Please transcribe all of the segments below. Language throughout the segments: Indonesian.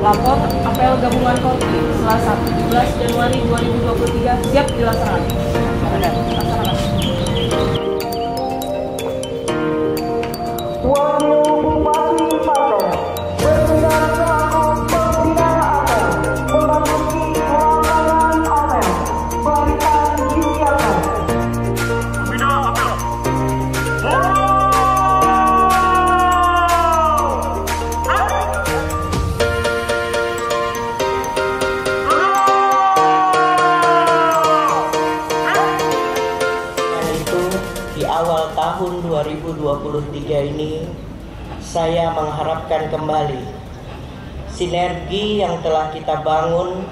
Lapor apel gabungan Korpi Selasa 17 Januari 2023 siap dilaksanakan. Tahun 2023 ini saya mengharapkan kembali sinergi yang telah kita bangun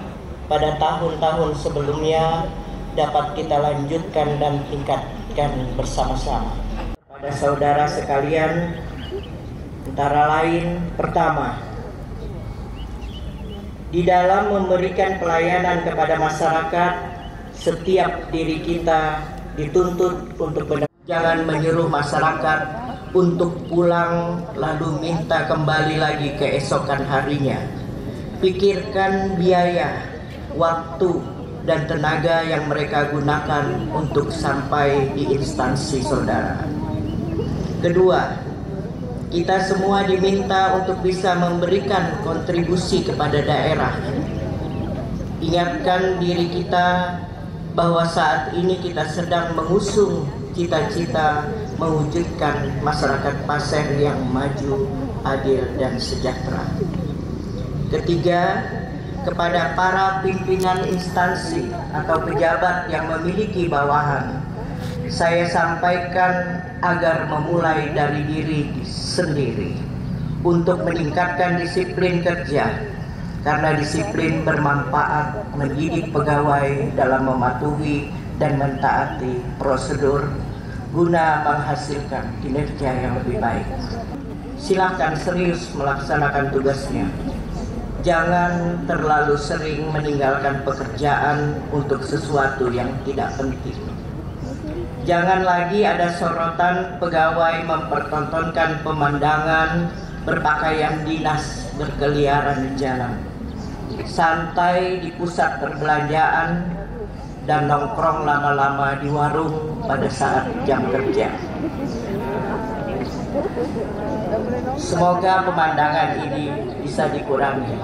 pada tahun-tahun sebelumnya dapat kita lanjutkan dan tingkatkan bersama-sama. Pada saudara sekalian, antara lain pertama, di dalam memberikan pelayanan kepada masyarakat, setiap diri kita dituntut untuk benar. Jangan menyuruh masyarakat untuk pulang lalu minta kembali lagi keesokan harinya. Pikirkan biaya, waktu, dan tenaga yang mereka gunakan untuk sampai di instansi saudara. Kedua, kita semua diminta untuk bisa memberikan kontribusi kepada daerah. Ingatkan diri kita bahwa saat ini kita sedang mengusung cita-cita mewujudkan masyarakat pasir yang maju, adil, dan sejahtera. Ketiga, kepada para pimpinan instansi atau pejabat yang memiliki bawahan, saya sampaikan agar memulai dari diri sendiri untuk meningkatkan disiplin kerja karena disiplin bermanfaat mendidik pegawai dalam mematuhi dan mentaati prosedur guna menghasilkan kinerja yang lebih baik. Silakan serius melaksanakan tugasnya. Jangan terlalu sering meninggalkan pekerjaan untuk sesuatu yang tidak penting. Jangan lagi ada sorotan pegawai mempertontonkan pemandangan berpakaian dinas berkeliaran di jalan. Santai di pusat perbelanjaan dan nongkrong lama-lama di warung pada saat jam kerja. Semoga pemandangan ini bisa dikurangi.